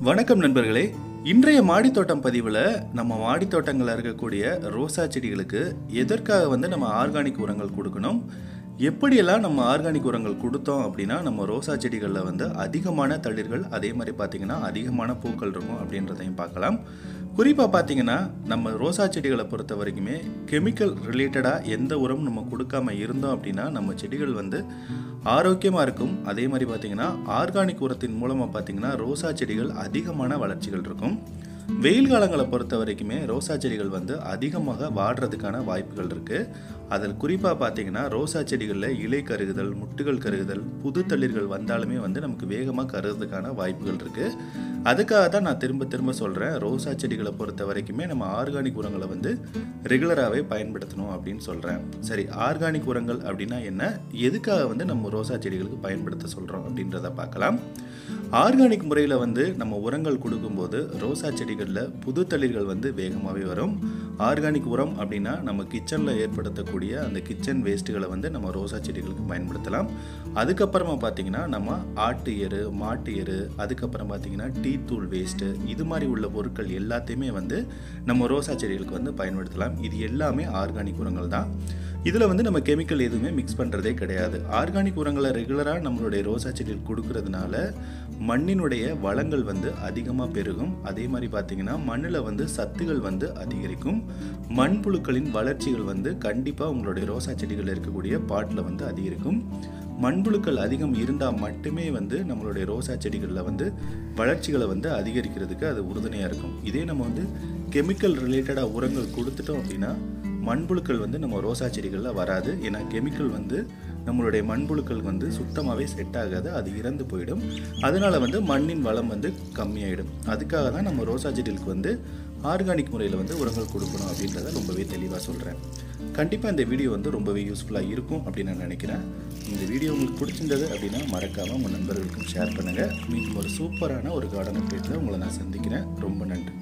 வணக்கம் நண்பர்களே. இன்றைய மாடித்தோட்டம் பதிவில் நம்ம மாடித்தோட்டங்களில் இருக்கக்கூடிய ரோசா செடிகளுக்கு எதற்காக வந்து நம்ம ஆர்கானிக் உரங்கள் கொடுக்கணும்? எப்படியெல்லாம் நம்ம ஆர்கானிக் உரங்கள் கொடுத்தோம் அப்படின்னா நம்ம ரோசா செடிகளில் வந்து அதிகமான தளிர்கள் அதே மாதிரி பார்த்திங்கன்னா அதிகமான பூக்கள் இருக்கும் அப்படின்றதையும் பார்க்கலாம். குறிப்பாக பார்த்தீங்கன்னா நம்ம ரோசா செடிகளை பொறுத்த வரைக்குமே கெமிக்கல் ரிலேட்டடாக எந்த உரம் நம்ம கொடுக்காம இருந்தோம் அப்படின்னா நம்ம செடிகள் வந்து ஆரோக்கியமாக இருக்கும். அதே மாதிரி பார்த்தீங்கன்னா ஆர்கானிக் உரத்தின் மூலமாக பார்த்தீங்கன்னா ரோசா செடிகள் அதிகமான வளர்ச்சிகள் இருக்கும். வெயில் காலங்களை பொறுத்த வரைக்குமே ரோசா செடிகள் வந்து அதிகமாக வாடுறதுக்கான வாய்ப்புகள் இருக்குது அதில் குறிப்பாக பார்த்தீங்கன்னா ரோசா செடிகளில் இலை கருகுதல் முட்டுகள் கருகுதல் புது தளிர்கள் வந்தாலுமே வந்து நமக்கு வேகமாக கருகிறதுக்கான வாய்ப்புகள் இருக்குது அதுக்காக தான் நான் திரும்ப திரும்ப சொல்கிறேன் ரோசா செடிகளை பொறுத்த வரைக்குமே நம்ம ஆர்கானிக் உரங்களை வந்து ரெகுலராகவே பயன்படுத்தணும் அப்படின்னு சொல்கிறேன் சரி ஆர்கானிக் உரங்கள் அப்படின்னா என்ன? எதுக்காக வந்து நம்ம ரோசா செடிகளுக்கு பயன்படுத்த சொல்கிறோம் அப்படின்றத பார்க்கலாம். ஆர்கானிக் முறையில் வந்து நம்ம உரங்கள் கொடுக்கும்போது ரோசா செடிகளில் புது தளிர்கள் வந்து வேகமாகவே வரும். ஆர்கானிக் உரம் அப்படின்னா நம்ம கிச்சனில் ஏற்படுத்தக்கூடிய அந்த கிச்சன் வேஸ்ட்டுகளை வந்து நம்ம ரோசா செடிகளுக்கு பயன்படுத்தலாம். அதுக்கப்புறமா பார்த்தீங்கன்னா நம்ம ஆட்டு எரு மாட்டு எரு அதுக்கப்புறம் பார்த்தீங்கன்னா டீ தூள் வேஸ்ட்டு இது மாதிரி உள்ள பொருட்கள் எல்லாத்தையுமே வந்து நம்ம ரோசா செடிகளுக்கு வந்து பயன்படுத்தலாம். இது எல்லாமே ஆர்கானிக் உரங்கள் தான். இதில் வந்து நம்ம கெமிக்கல் எதுவுமே மிக்ஸ் பண்ணுறதே கிடையாது. ஆர்கானிக் உரங்களை ரெகுலராக நம்மளுடைய ரோசா செடியில் கொடுக்கறதுனால மண்ணினுடைய வளங்கள் வந்து அதிகமாக பெருகும். அதே மாதிரி பார்த்திங்கன்னா மண்ணில் வந்து சத்துகள் வந்து அதிகரிக்கும். மண்புழுக்களின் வளர்ச்சிகள் வந்து கண்டிப்பாக உங்களுடைய ரோசா செடிகளில் இருக்கக்கூடிய பாட்டில் வந்து அதிகரிக்கும். மண்புழுக்கள் அதிகம் இருந்தால் மட்டுமே வந்து நம்மளுடைய ரோசா செடிகளில் வந்து வளர்ச்சிகளை வந்து அதிகரிக்கிறதுக்கு அது உறுதுணையாக இருக்கும். இதே நம்ம வந்து கெமிக்கல் ரிலேட்டடாக உரங்கள் கொடுத்துட்டோம் அப்படின்னா மண்புழுக்கள் வந்து நம்ம ரோசா செடிகளில் வராது. ஏன்னா கெமிக்கல் வந்து நம்மளுடைய மண்புழுக்கள் வந்து சுத்தமாகவே செட் ஆகாது. அது இறந்து போயிடும். அதனால் வந்து மண்ணின் வளம் வந்து கம்மியாயிடும். அதுக்காக தான் நம்ம ரோசா செடிகளுக்கு வந்து ஆர்கானிக் முறையில் வந்து உரங்கள் கொடுக்கணும் அப்படின்றத ரொம்பவே தெளிவாக சொல்கிறேன் கண்டிப்பாக இந்த வீடியோ வந்து ரொம்பவே யூஸ்ஃபுல்லாக இருக்கும் அப்படின்னு நான் நினைக்கிறேன். இந்த வீடியோ உங்களுக்கு பிடிச்சிருந்தது அப்படின்னா மறக்காமல் உங்கள் நண்பர்களுக்கும் ஷேர் பண்ணுங்கள் மீண்டும் ஒரு சூப்பரான ஒரு கார்டன் அப்டேட்டில் உங்களை நான் சந்திக்கிறேன். ரொம்ப நன்றி.